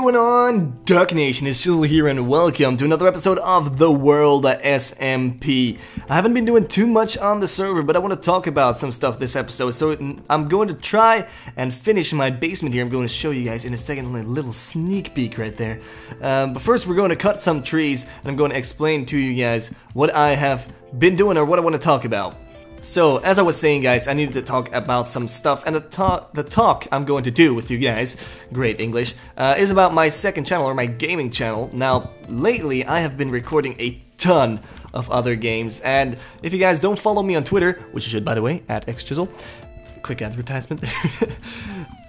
going on, Duck Nation? It's Chizle here and welcome to another episode of The World SMP. I haven't been doing too much on the server, but I want to talk about some stuff this episode, so I'm going to try and finish my basement here. I'm going to show you guys in a second, a little sneak peek right there. Um, but first we're going to cut some trees, and I'm going to explain to you guys what I have been doing or what I want to talk about. So, as I was saying guys, I needed to talk about some stuff, and the, talk, the talk I'm going to do with you guys, great English, uh, is about my second channel, or my gaming channel. Now, lately I have been recording a ton of other games, and if you guys don't follow me on Twitter, which you should by the way, at xChizle, quick advertisement there.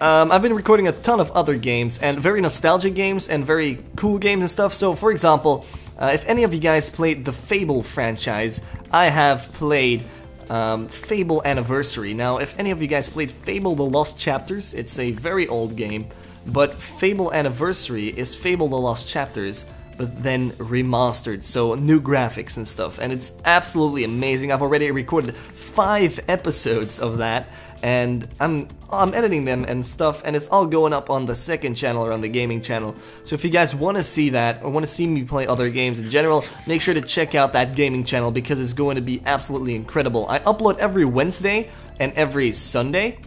um, I've been recording a ton of other games, and very nostalgic games, and very cool games and stuff, so for example, uh, if any of you guys played the Fable franchise, I have played um, Fable Anniversary. Now, if any of you guys played Fable The Lost Chapters, it's a very old game, but Fable Anniversary is Fable The Lost Chapters, but then remastered, so new graphics and stuff, and it's absolutely amazing. I've already recorded five episodes of that, and I'm I'm editing them and stuff, and it's all going up on the second channel or on the gaming channel. So if you guys want to see that or want to see me play other games in general, make sure to check out that gaming channel because it's going to be absolutely incredible. I upload every Wednesday and every Sunday,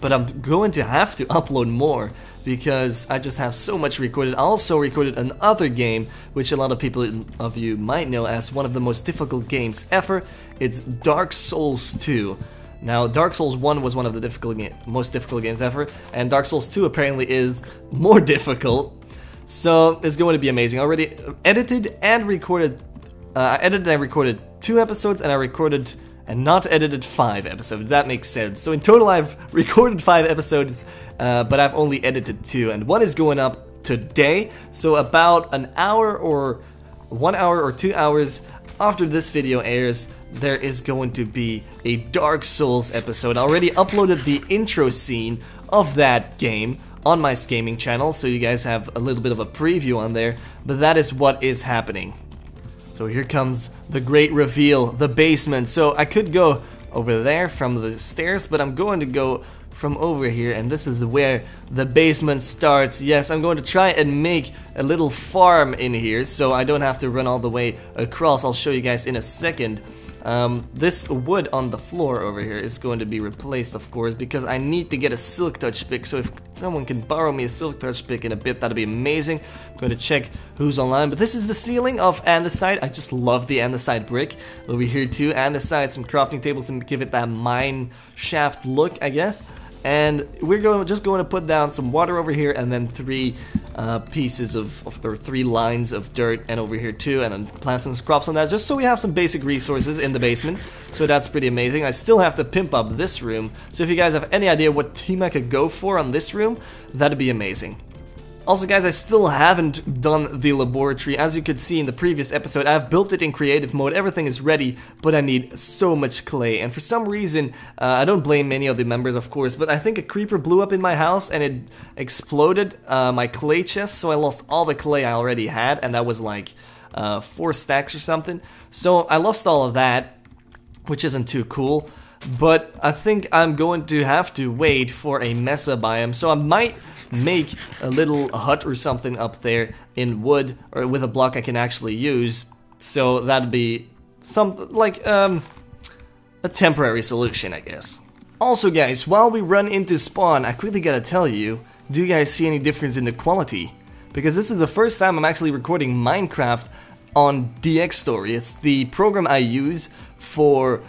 but I'm going to have to upload more because I just have so much recorded. I also recorded another game, which a lot of people of you might know as one of the most difficult games ever. It's Dark Souls 2. Now, Dark Souls 1 was one of the difficult most difficult games ever, and Dark Souls 2 apparently is more difficult. So, it's going to be amazing. I already edited and recorded, uh, I edited and recorded two episodes, and I recorded and not edited five episodes. That makes sense. So in total, I've recorded five episodes, uh, but I've only edited two, and one is going up today. So about an hour or one hour or two hours after this video airs, there is going to be a Dark Souls episode. I already uploaded the intro scene of that game on my gaming channel, so you guys have a little bit of a preview on there, but that is what is happening. So here comes the great reveal, the basement. So I could go over there from the stairs, but I'm going to go from over here and this is where the basement starts. Yes, I'm going to try and make a little farm in here so I don't have to run all the way across. I'll show you guys in a second. Um, this wood on the floor over here is going to be replaced, of course, because I need to get a silk touch pick. So if someone can borrow me a silk touch pick in a bit, that'd be amazing. I'm going to check who's online. But this is the ceiling of andesite. I just love the andesite brick over here too. Andesite, some crafting tables, and give it that mine shaft look, I guess. And we're going just going to put down some water over here and then three uh, pieces of, of, or three lines of dirt and over here too and then plant some crops on that just so we have some basic resources in the basement. So that's pretty amazing. I still have to pimp up this room. So if you guys have any idea what team I could go for on this room, that'd be amazing. Also guys, I still haven't done the laboratory. As you could see in the previous episode, I've built it in creative mode, everything is ready, but I need so much clay. And for some reason, uh, I don't blame many of the members of course, but I think a creeper blew up in my house and it exploded uh, my clay chest, so I lost all the clay I already had, and that was like uh, four stacks or something. So I lost all of that, which isn't too cool. But I think I'm going to have to wait for a mesa biome, so I might make a little hut or something up there in wood or with a block I can actually use. So that'd be something like um, a temporary solution, I guess. Also guys, while we run into spawn, I quickly gotta tell you, do you guys see any difference in the quality? Because this is the first time I'm actually recording Minecraft on Dxtory. It's the program I use for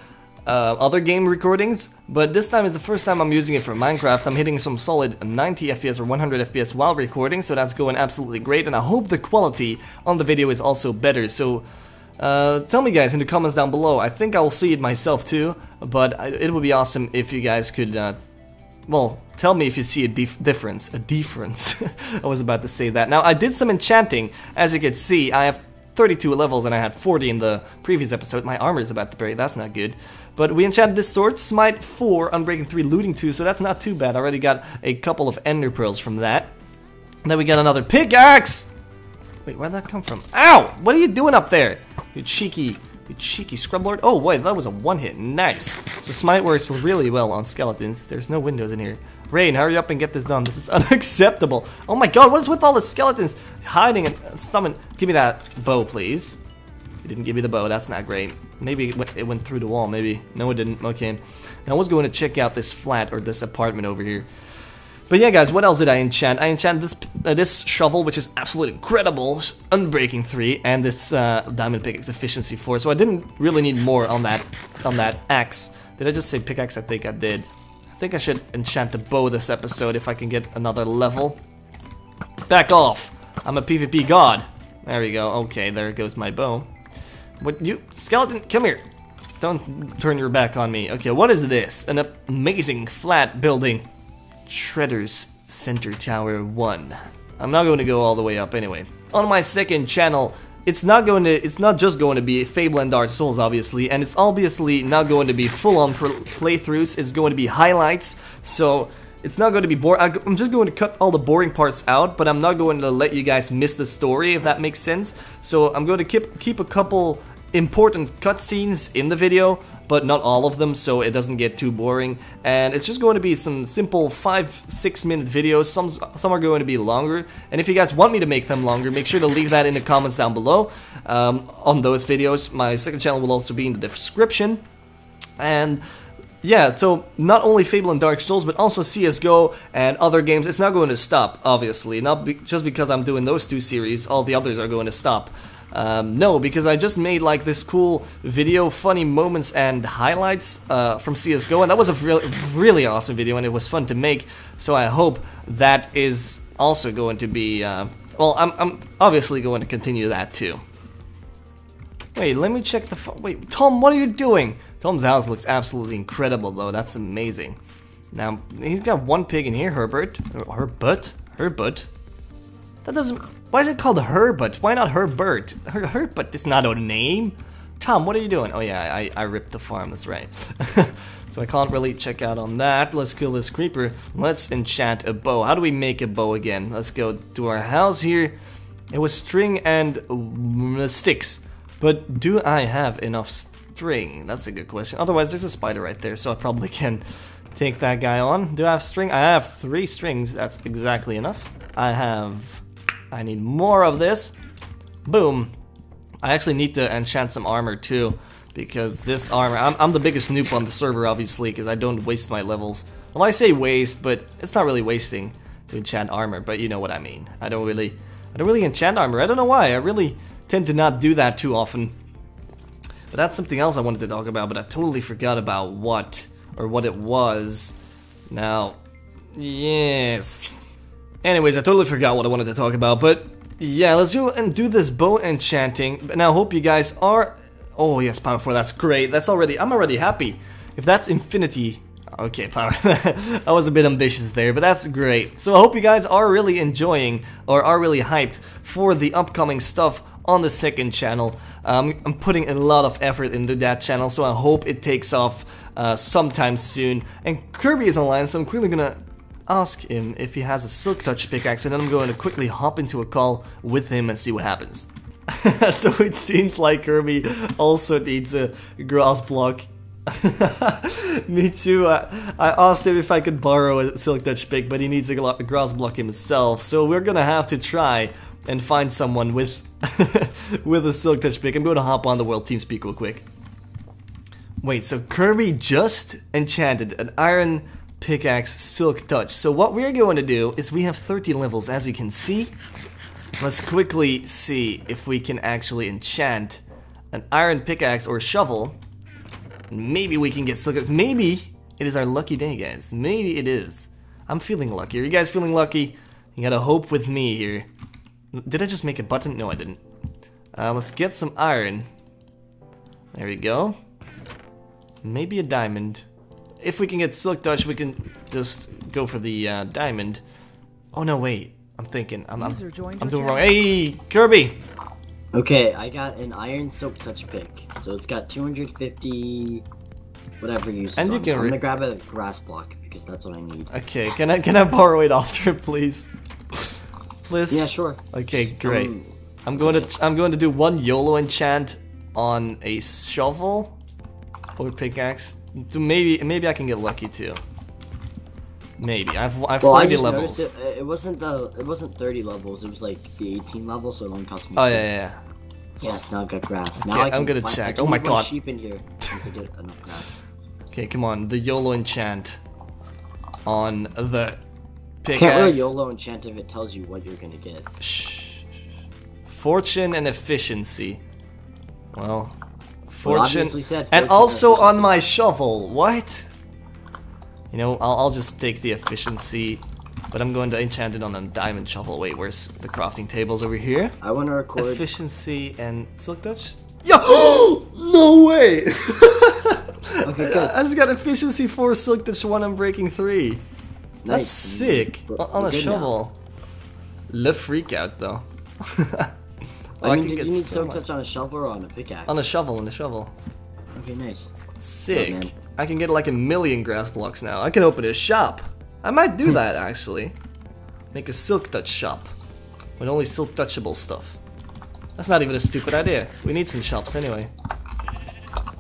uh, other game recordings, but this time is the first time I'm using it for Minecraft. I'm hitting some solid 90 FPS or 100 FPS while recording, so that's going absolutely great, and I hope the quality on the video is also better. So uh, tell me guys in the comments down below. I think I will see it myself too, but it would be awesome if you guys could, uh, well, tell me if you see a difference. A difference. I was about to say that. Now, I did some enchanting. As you can see, I have 32 levels and I had 40 in the previous episode. My armor is about to break, that's not good. But we enchanted this sword, Smite 4, Unbreaking 3, Looting 2, so that's not too bad. I already got a couple of Ender Pearls from that. then we got another pickaxe! Wait, where'd that come from? Ow! What are you doing up there? You cheeky, you cheeky scrub lord. Oh, wait, that was a one hit. Nice. So Smite works really well on skeletons. There's no windows in here. Rain, hurry up and get this done. This is unacceptable. Oh my god, what is with all the skeletons hiding and summon? Give me that bow, please. You didn't give me the bow, that's not great. Maybe it went, it went through the wall, maybe. No, it didn't. Okay. Now I was going to check out this flat or this apartment over here. But yeah, guys, what else did I enchant? I enchanted this uh, this shovel, which is absolutely incredible, Unbreaking 3, and this uh, Diamond Pickaxe Efficiency 4. So I didn't really need more on that on that axe. Did I just say pickaxe? I think I did. I think I should enchant the bow this episode if I can get another level. Back off! I'm a PvP god. There we go. Okay, there goes my bow. What you skeleton? Come here. Don't turn your back on me. Okay, what is this? An amazing flat building. Shredder's Center Tower 1. I'm not going to go all the way up anyway. On my second channel, it's not going to it's not just going to be Fable and Dark Souls obviously, and it's obviously not going to be full-on playthroughs, it's going to be highlights. So it's not going to be boring. I'm just going to cut all the boring parts out, but I'm not going to let you guys miss the story, if that makes sense. So I'm going to keep keep a couple important cutscenes in the video, but not all of them, so it doesn't get too boring. And it's just going to be some simple 5-6 minute videos, some, some are going to be longer. And if you guys want me to make them longer, make sure to leave that in the comments down below um, on those videos. My second channel will also be in the description. And yeah, so not only Fable and Dark Souls, but also CSGO and other games. It's not going to stop, obviously. Not be just because I'm doing those two series, all the others are going to stop. Um, no, because I just made like this cool video, funny moments and highlights uh, from CSGO, and that was a really, really awesome video, and it was fun to make. So I hope that is also going to be. Uh, well, I'm, I'm obviously going to continue that too. Wait, let me check the. Wait, Tom, what are you doing? Tom's house looks absolutely incredible, though. That's amazing. Now he's got one pig in here, Herbert. Herbert. Herbert. That doesn't. Why is it called Herbert? Why not Herbert? Her Herbert is not a name. Tom, what are you doing? Oh yeah, I, I ripped the farm, that's right. so I can't really check out on that. Let's kill this creeper. Let's enchant a bow. How do we make a bow again? Let's go to our house here. It was string and sticks. But do I have enough string? That's a good question. Otherwise, there's a spider right there, so I probably can take that guy on. Do I have string? I have three strings. That's exactly enough. I have I need more of this. Boom. I actually need to enchant some armor too, because this armor, I'm, I'm the biggest noob on the server obviously, because I don't waste my levels. Well, I say waste, but it's not really wasting to enchant armor, but you know what I mean. I don't really, I don't really enchant armor. I don't know why. I really tend to not do that too often. But that's something else I wanted to talk about, but I totally forgot about what, or what it was. Now, yes, Anyways, I totally forgot what I wanted to talk about, but yeah, let's do and do this bow enchanting. Now, hope you guys are. Oh yes, power four. That's great. That's already. I'm already happy. If that's infinity. Okay, power. I was a bit ambitious there, but that's great. So I hope you guys are really enjoying or are really hyped for the upcoming stuff on the second channel. Um, I'm putting a lot of effort into that channel, so I hope it takes off uh, sometime soon. And Kirby is online, so I'm quickly gonna ask him if he has a Silk Touch pickaxe, and then I'm going to quickly hop into a call with him and see what happens. so it seems like Kirby also needs a grass block. Me too. I, I, asked him if I could borrow a Silk Touch pick, but he needs a, a grass block himself. So we're gonna have to try and find someone with with a Silk Touch pick. I'm to hop on the World TeamSpeak real quick. Wait, so Kirby just enchanted an Iron pickaxe silk touch. So what we're going to do is we have 30 levels as you can see. Let's quickly see if we can actually enchant an iron pickaxe or shovel. Maybe we can get silk Maybe it is our lucky day guys. Maybe it is. I'm feeling lucky. Are you guys feeling lucky? You gotta hope with me here. Did I just make a button? No I didn't. Uh, let's get some iron. There we go. Maybe a diamond if we can get Silk Touch, we can just go for the uh, diamond. Oh no, wait. I'm thinking. I'm, I'm, I'm doing wrong. Hey, Kirby! Okay, I got an Iron Silk Touch pick. So it's got 250 whatever you And you can I'm gonna grab a grass block because that's what I need. Okay, yes. can I can I borrow it off there, please? please? Yeah, sure. Okay, great. Um, I'm going to I'm going to do one YOLO enchant on a shovel or pickaxe maybe maybe I can get lucky too. Maybe I've I've well, 40 levels. It, it, wasn't the it wasn't 30 levels. It was like the 18 level, so it only cost me. Oh yeah, yeah, yeah. Yes, now I've got grass. Okay, now I am gonna plant, check. Oh my god. sheep in here once I get enough grass. Okay, come on. The YOLO enchant on the pickaxe. Can't really YOLO enchant if it tells you what you're gonna get. Shh. Fortune and efficiency. Well, fortune well, and also on my shovel. What? You know, I'll, I'll just take the efficiency, but I'm going to enchant it on a diamond shovel. Wait, where's the crafting tables over here? I want to record efficiency and silk touch. Yo! no way! okay, good. I just got efficiency four, silk touch one, Unbreaking three. That's nice. sick. on a shovel. Le freak out though. oh, I mean, I you need so silk touch on a shovel or on a pickaxe? On a shovel, on a shovel. Okay, nice. Sick. Good, I can get like a million grass blocks now. I can open a shop. I might do hmm. that actually. Make a silk touch shop with only silk touchable stuff. That's not even a stupid idea. We need some shops anyway.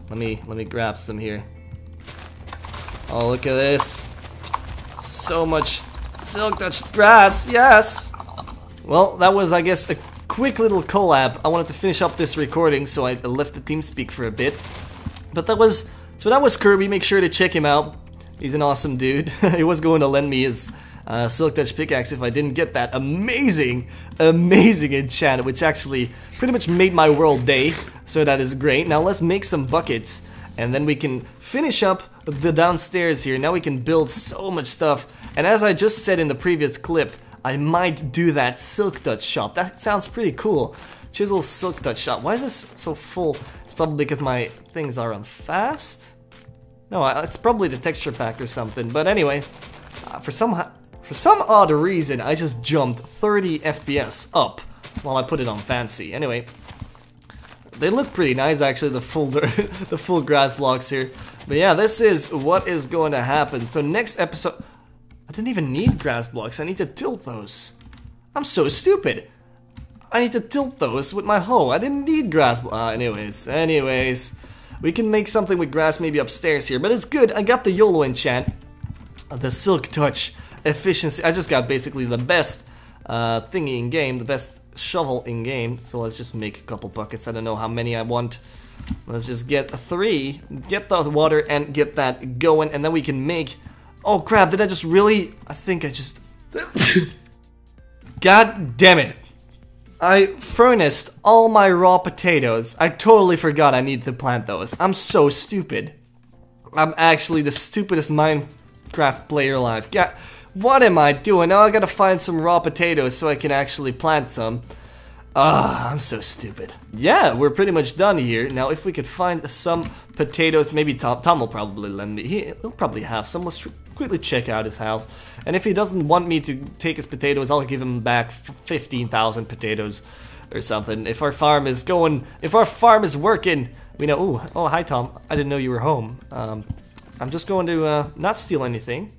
Let me let me grab some here. Oh look at this. So much silk touched grass, yes! Well, that was I guess a quick little collab. I wanted to finish up this recording, so I left the TeamSpeak for a bit. But that was so that was Kirby, make sure to check him out. He's an awesome dude. he was going to lend me his uh, Silk Touch pickaxe if I didn't get that amazing, amazing enchant, which actually pretty much made my world day. So that is great. Now let's make some buckets, and then we can finish up the downstairs here. Now we can build so much stuff. And as I just said in the previous clip, I might do that Silk Touch shop. That sounds pretty cool. Chizle Silk Touch shop. Why is this so full? It's probably because my things are on fast. No, it's probably the texture pack or something. But anyway, uh, for some for some odd reason, I just jumped 30 FPS up while I put it on fancy. Anyway, they look pretty nice actually, the full the full grass blocks here. But yeah, this is what is going to happen. So next episode, didn't even need grass blocks. I need to tilt those. I'm so stupid. I need to tilt those with my hoe. I didn't need grass. Uh, anyways, anyways. We can make something with grass maybe upstairs here, but it's good. I got the YOLO enchant, the Silk Touch efficiency. I just got basically the best uh, thingy in game, the best shovel in game. So let's just make a couple buckets. I don't know how many I want. Let's just get three, get the water and get that going, and then we can make... Oh crap, did I just really... I think I just... God damn it. I furnaced all my raw potatoes. I totally forgot I need to plant those. I'm so stupid. I'm actually the stupidest Minecraft player alive. Yeah, what am I doing? Now I gotta find some raw potatoes so I can actually plant some. Ah, I'm so stupid. Yeah, we're pretty much done here. Now, if we could find some potatoes, maybe Tom, Tom will probably lend me. He, will probably have some. Let's quickly check out his house. And if he doesn't want me to take his potatoes, I'll give him back 15,000 potatoes or something. If our farm is going, if our farm is working, we know, ooh, oh, hi Tom, I didn't know you were home. Um, I'm just going to uh, not steal anything.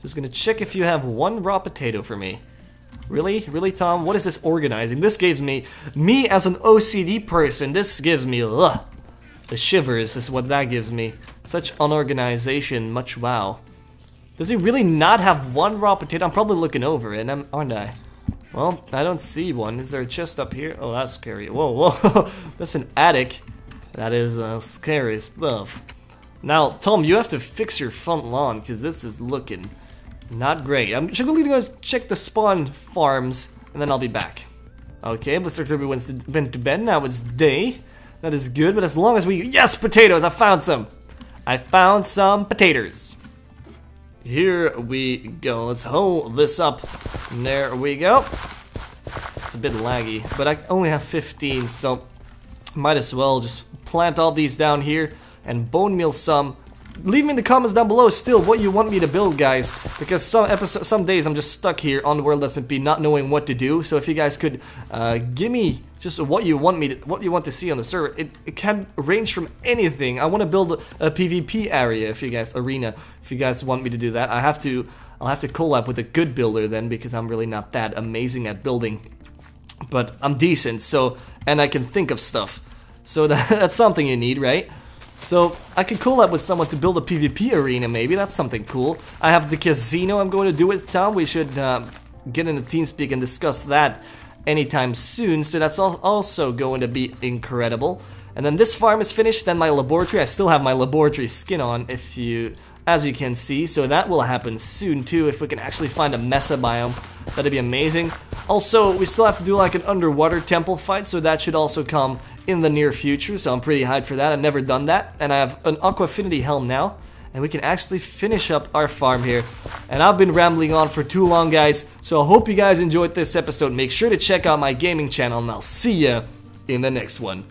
Just gonna check if you have one raw potato for me. Really? Really, Tom? What is this organizing? This gives me, me as an OCD person, this gives me, ugh. The shivers is what that gives me. Such unorganization, much wow. Does he really not have one raw potato? I'm probably looking over it, I'm, aren't I? Well, I don't see one. Is there a chest up here? Oh, that's scary. Whoa, whoa. that's an attic. That is uh, scary stuff. Now, Tom, you have to fix your front lawn because this is looking not great. I'm just going to check the spawn farms, and then I'll be back. Okay, Mr. Kirby went to, went to bed. Now it's day. That is good, but as long as we... Yes, potatoes! I found some! I found some potatoes. Here we go. Let's hold this up. There we go. It's a bit laggy, but I only have 15, so might as well just plant all these down here and bone meal some leave me in the comments down below still what you want me to build, guys. Because some episode, some days I'm just stuck here on the World not knowing what to do. So if you guys could uh, give me just what you want me to, what you want to see on the server. It, it can range from anything. I want to build a, a PvP area if you guys, arena, if you guys want me to do that. I have to, I'll have to collab with a good builder then because I'm really not that amazing at building. But I'm decent, so, and I can think of stuff. So that, that's something you need, right? So I could collab with someone to build a PvP arena maybe, that's something cool. I have the casino I'm going to do with Tom, we should uh, get in the TeamSpeak and discuss that anytime soon, so that's also going to be incredible. And then this farm is finished, then my laboratory, I still have my laboratory skin on if you, as you can see, so that will happen soon too if we can actually find a Mesa biome, that'd be amazing. Also, we still have to do like an underwater temple fight, so that should also come in the near future, so I'm pretty hyped for that. I've never done that, and I have an Aqua Affinity helm now, and we can actually finish up our farm here. And I've been rambling on for too long, guys, so I hope you guys enjoyed this episode. Make sure to check out my gaming channel, and I'll see ya in the next one.